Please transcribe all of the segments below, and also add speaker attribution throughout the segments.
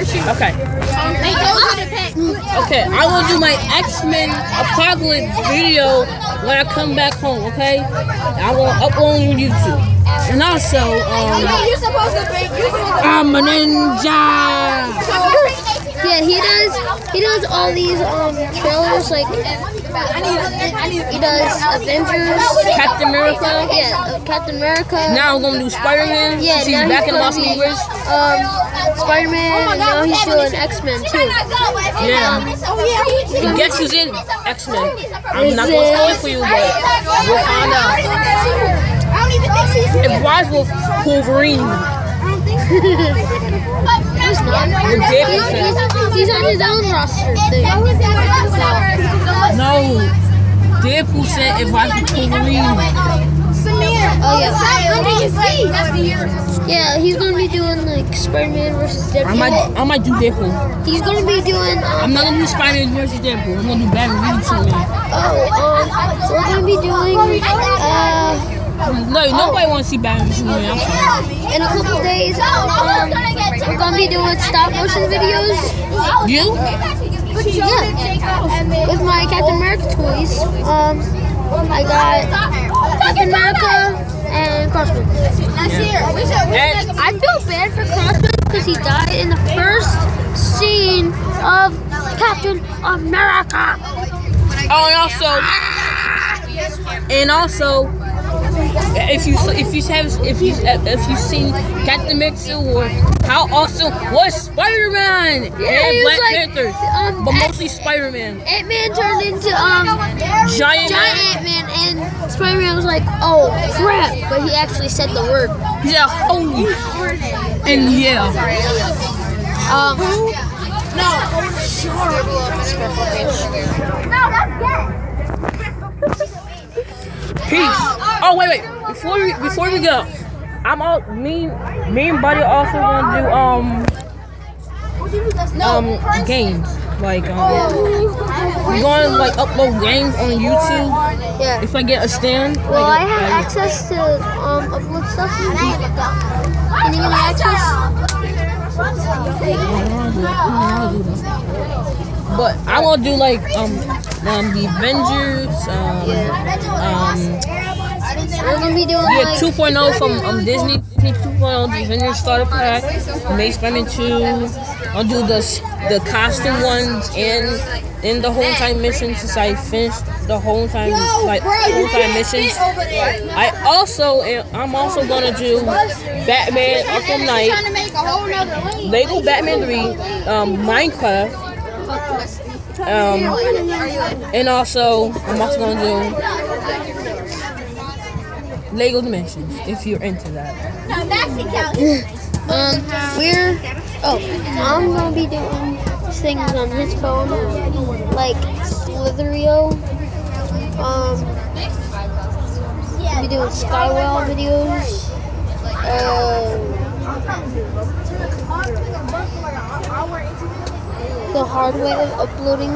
Speaker 1: Okay. Okay, I will do my X-Men Apocalypse video when I come back home, okay? I will upload on YouTube. And also, um,
Speaker 2: You're supposed to be. You're supposed to
Speaker 1: I'm a ninja!
Speaker 3: Yeah, he does. All these um trailers like he does Avengers.
Speaker 1: Captain America.
Speaker 3: Yeah, uh, Captain America.
Speaker 1: Now I'm gonna do Spider-Man
Speaker 3: yeah,
Speaker 1: he's
Speaker 3: now
Speaker 1: back in
Speaker 3: gonna
Speaker 1: Los Angeles.
Speaker 3: Um, Spider-Man, and now he's doing X-Men too.
Speaker 1: Yeah.
Speaker 2: Oh, yeah.
Speaker 1: And guess who's in X-Men? I'm not gonna spoil it for you, but we'll find out.
Speaker 2: I don't even think she's.
Speaker 1: It was with Wolverine.
Speaker 3: He's not.
Speaker 1: With Deadpool fan.
Speaker 3: He's, he's on his own roster thing.
Speaker 1: No. Deadpool said it was with Wolverine.
Speaker 3: Oh yeah.
Speaker 2: That's the year.
Speaker 3: Yeah, he's gonna be doing like Spider-Man versus Deadpool.
Speaker 1: I might, I might do Deadpool.
Speaker 3: He's gonna be doing. Um,
Speaker 1: I'm not gonna do Spider-Man versus Deadpool. I'm gonna do Batman v Superman.
Speaker 3: oh, um, we're gonna be doing. Uh,
Speaker 1: No, nobody wants to see Batman v Superman. I'm
Speaker 3: in a couple days, um, we're gonna be doing stop motion videos.
Speaker 1: You?
Speaker 3: Yeah, with my Captain America toys. Um, I got Captain America and Crossbones.
Speaker 1: And
Speaker 3: I feel bad for Crossbones because he died in the first scene of Captain America.
Speaker 1: Oh, and also, and also, if you if you have if you if you've seen Captain America or how awesome was Spider-Man
Speaker 3: Yeah,
Speaker 1: and Black
Speaker 3: like,
Speaker 1: Panther,
Speaker 3: um,
Speaker 1: but mostly Spider-Man.
Speaker 3: Ant-Man turned into um
Speaker 1: Giant,
Speaker 3: giant
Speaker 1: Man.
Speaker 3: Ant-Man and Spider-Man was like, oh crap, but he actually said the word.
Speaker 1: Yeah, holy. And yeah,
Speaker 3: Um,
Speaker 1: peace. Oh wait, wait. Before we before we go, I'm all me me and Buddy also gonna do um um games like um we're gonna like upload games on YouTube
Speaker 3: yeah.
Speaker 1: if I get a stand.
Speaker 3: Well, I have
Speaker 1: like-
Speaker 3: access to um upload stuff. Can you give me access?
Speaker 1: But I want to do like um um the Avengers um um
Speaker 3: We're gonna be doing
Speaker 1: yeah
Speaker 3: like
Speaker 1: 2.0 from um Disney Disney 2.0 the Avengers starter pack, Maze Spider-Man 2. I'll do the the costume ones and then the whole time mission since I finished the whole time like whole time missions. I also I'm also gonna do Batman Arkham Knight,
Speaker 2: Trying to make a whole nother.
Speaker 1: Lego Batman 3, um Minecraft. Um, and also, I'm also gonna do Lego Dimensions if you're into that.
Speaker 2: No, Maxie counts.
Speaker 3: um we're oh I'm gonna be doing things on his phone like Slither.io. Um, be doing Skywell videos. Uh, the hard way of uploading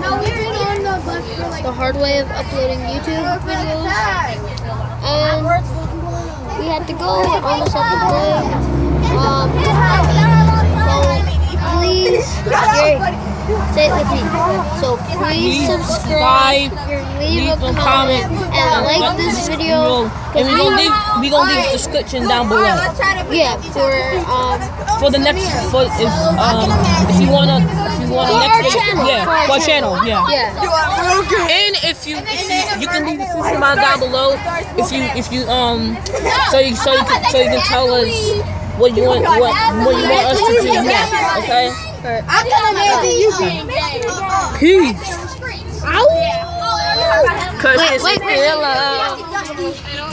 Speaker 2: No, we were on the bus for like.
Speaker 3: the hard way of uploading YouTube videos. And we had to go. Almost at the play. Um, so please, say it with me. So please subscribe, leave a comment, and like this video.
Speaker 1: And we gonna leave we gonna leave the description down below
Speaker 3: Yeah, for um,
Speaker 1: for the next for if um if you wanna you wanna
Speaker 3: For
Speaker 1: next
Speaker 3: our
Speaker 1: video-
Speaker 3: channel,
Speaker 1: yeah
Speaker 3: for our
Speaker 1: for our channel. yeah.
Speaker 3: yeah.
Speaker 1: And if you if you, you can leave the description box down below. if you if you um so you so you can so you can tell us what you want what what you want us to do next okay?
Speaker 2: I'm gonna make you be.
Speaker 1: peace.
Speaker 2: Ow!
Speaker 1: cause
Speaker 3: Wait,
Speaker 1: it's
Speaker 3: wait, wait.
Speaker 1: Ella.